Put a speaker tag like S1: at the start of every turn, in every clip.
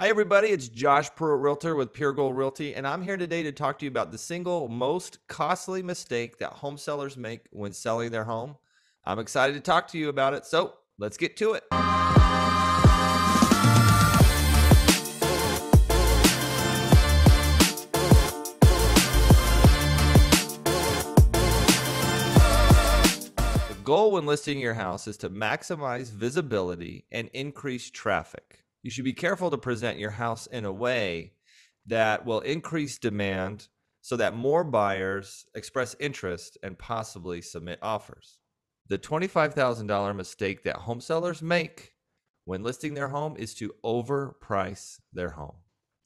S1: Hi, everybody. It's Josh Pruitt, Realtor with Pure Gold Realty, and I'm here today to talk to you about the single most costly mistake that home sellers make when selling their home. I'm excited to talk to you about it, so let's get to it. The goal when listing your house is to maximize visibility and increase traffic you should be careful to present your house in a way that will increase demand so that more buyers express interest and possibly submit offers. The $25,000 mistake that home sellers make when listing their home is to overprice their home.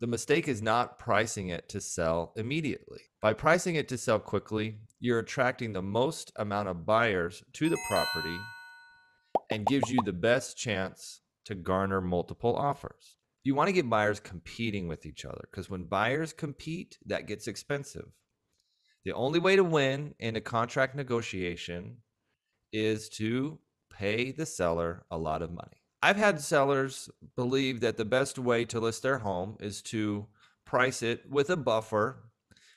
S1: The mistake is not pricing it to sell immediately. By pricing it to sell quickly, you're attracting the most amount of buyers to the property and gives you the best chance to garner multiple offers. You want to get buyers competing with each other because when buyers compete, that gets expensive. The only way to win in a contract negotiation is to pay the seller a lot of money. I've had sellers believe that the best way to list their home is to price it with a buffer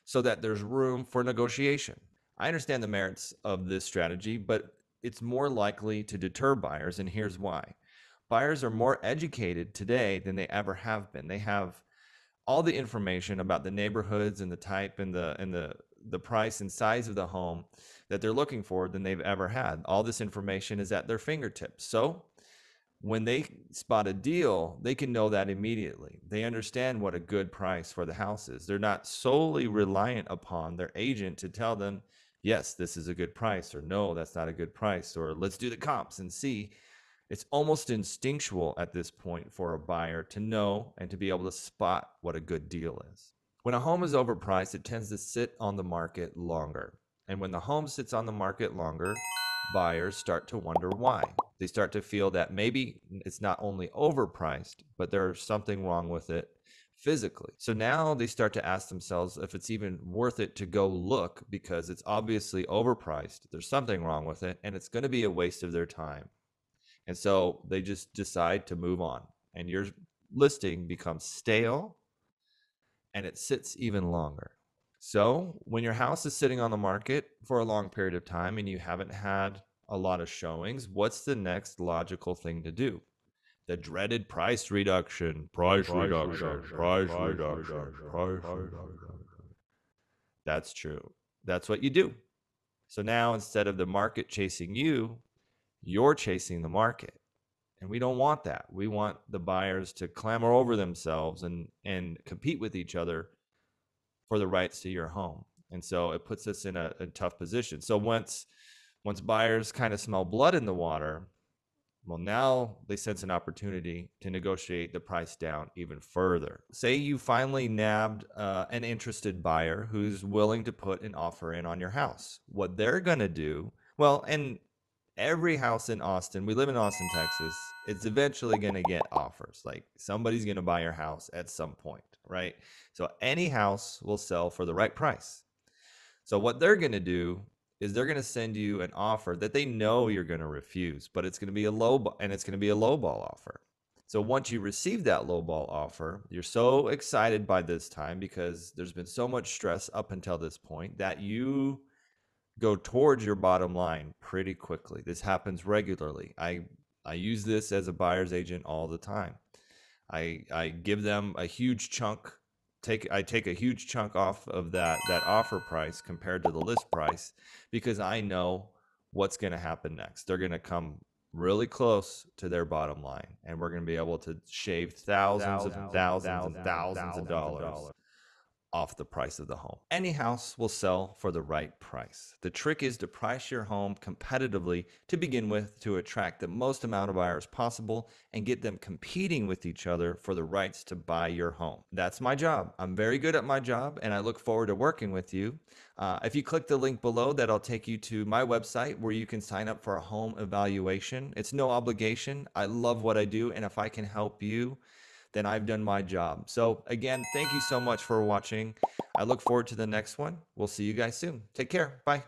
S1: so that there's room for negotiation. I understand the merits of this strategy, but it's more likely to deter buyers, and here's why buyers are more educated today than they ever have been. They have all the information about the neighborhoods and the type and the and the the price and size of the home that they're looking for than they've ever had. All this information is at their fingertips. So when they spot a deal, they can know that immediately. They understand what a good price for the house is. They're not solely reliant upon their agent to tell them, yes, this is a good price, or no, that's not a good price, or let's do the comps and see it's almost instinctual at this point for a buyer to know and to be able to spot what a good deal is. When a home is overpriced, it tends to sit on the market longer. And when the home sits on the market longer, buyers start to wonder why. They start to feel that maybe it's not only overpriced, but there's something wrong with it physically. So now they start to ask themselves if it's even worth it to go look because it's obviously overpriced. There's something wrong with it, and it's going to be a waste of their time. And so they just decide to move on. And your listing becomes stale and it sits even longer. So when your house is sitting on the market for a long period of time and you haven't had a lot of showings, what's the next logical thing to do? The dreaded price reduction, price, price reduction, reduction, price, price reduction, reduction, price reduction. That's true. That's what you do. So now instead of the market chasing you, you're chasing the market. And we don't want that. We want the buyers to clamor over themselves and, and compete with each other for the rights to your home. And so it puts us in a, a tough position. So once once buyers kind of smell blood in the water, well, now they sense an opportunity to negotiate the price down even further. Say you finally nabbed uh, an interested buyer who's willing to put an offer in on your house. What they're going to do, well, and every house in Austin, we live in Austin, Texas, it's eventually going to get offers. Like somebody's going to buy your house at some point, right? So any house will sell for the right price. So what they're going to do is they're going to send you an offer that they know you're going to refuse, but it's going to be a low and it's going to be a low ball offer. So once you receive that low ball offer, you're so excited by this time because there's been so much stress up until this point that you go towards your bottom line pretty quickly. This happens regularly. I I use this as a buyer's agent all the time. I I give them a huge chunk take I take a huge chunk off of that that offer price compared to the list price because I know what's going to happen next. They're going to come really close to their bottom line and we're going to be able to shave thousands, thousands and thousands, thousands and thousands, thousands of dollars off the price of the home. Any house will sell for the right price. The trick is to price your home competitively to begin with to attract the most amount of buyers possible and get them competing with each other for the rights to buy your home. That's my job. I'm very good at my job and I look forward to working with you. Uh, if you click the link below, that'll take you to my website where you can sign up for a home evaluation. It's no obligation. I love what I do, and if I can help you, then I've done my job. So, again, thank you so much for watching. I look forward to the next one. We'll see you guys soon. Take care. Bye.